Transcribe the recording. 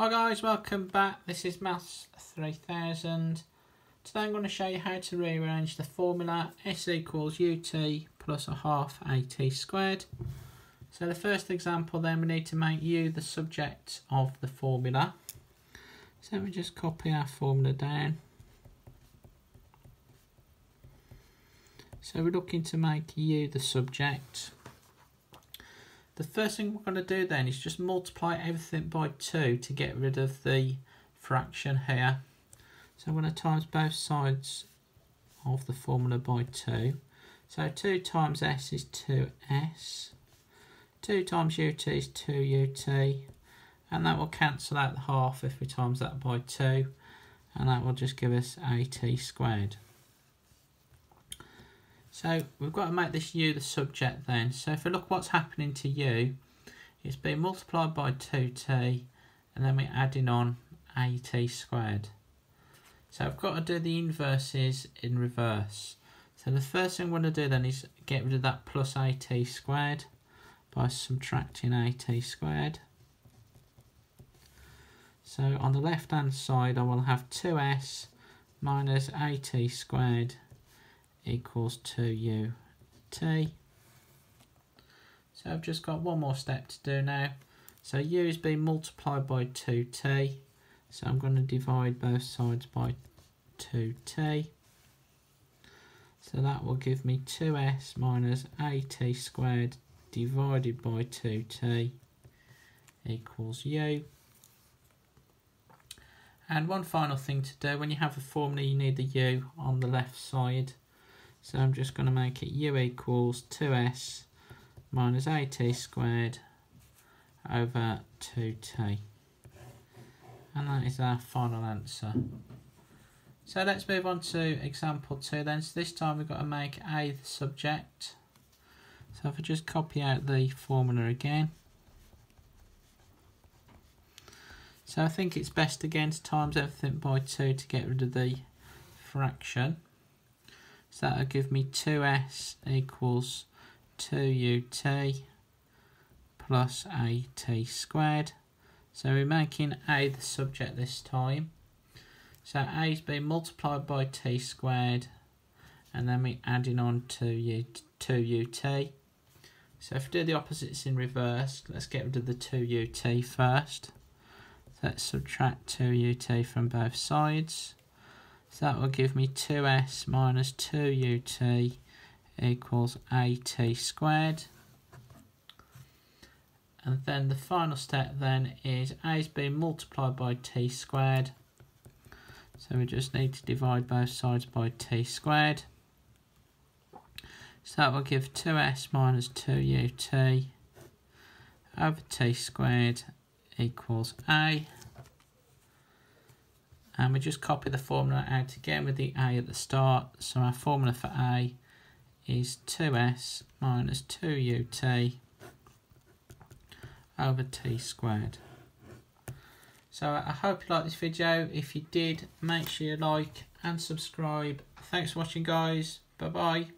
Hi guys, welcome back. This is Maths 3000. Today I'm going to show you how to rearrange the formula S equals UT plus a half AT squared. So the first example then we need to make U the subject of the formula. So let me just copy our formula down. So we're looking to make U the subject. The first thing we're going to do then is just multiply everything by 2 to get rid of the fraction here. So I'm going to times both sides of the formula by 2. So 2 times s is 2s. 2 times ut is 2ut. And that will cancel out the half if we times that by 2. And that will just give us at squared. So we've got to make this u the subject then. So if we look what's happening to u, it's being multiplied by 2t and then we're adding on at squared. So I've got to do the inverses in reverse. So the first thing I'm going to do then is get rid of that plus at squared by subtracting at squared. So on the left hand side I will have 2s minus at squared equals 2ut. So I've just got one more step to do now. So u is being multiplied by 2t. So I'm going to divide both sides by 2t. So that will give me 2s minus at squared divided by 2t equals u. And one final thing to do, when you have a formula you need the u on the left side. So I'm just going to make it u equals 2s minus at squared over 2t. And that is our final answer. So let's move on to example 2 then. So this time we've got to make a the subject. So if I just copy out the formula again. So I think it's best again to times everything by 2 to get rid of the fraction. So that'll give me 2s equals 2ut plus at squared. So we're making a the subject this time. So a is being multiplied by t squared and then we're adding on 2u, 2ut. So if we do the opposites in reverse, let's get rid of the 2ut first. Let's subtract 2ut from both sides. So that will give me 2s minus 2ut equals at squared. And then the final step then is a is being multiplied by t squared. So we just need to divide both sides by t squared. So that will give 2s minus 2ut over t squared equals a and we just copy the formula out again with the a at the start. So our formula for a is 2s minus 2ut over t squared. So I hope you liked this video. If you did make sure you like and subscribe. Thanks for watching guys. Bye bye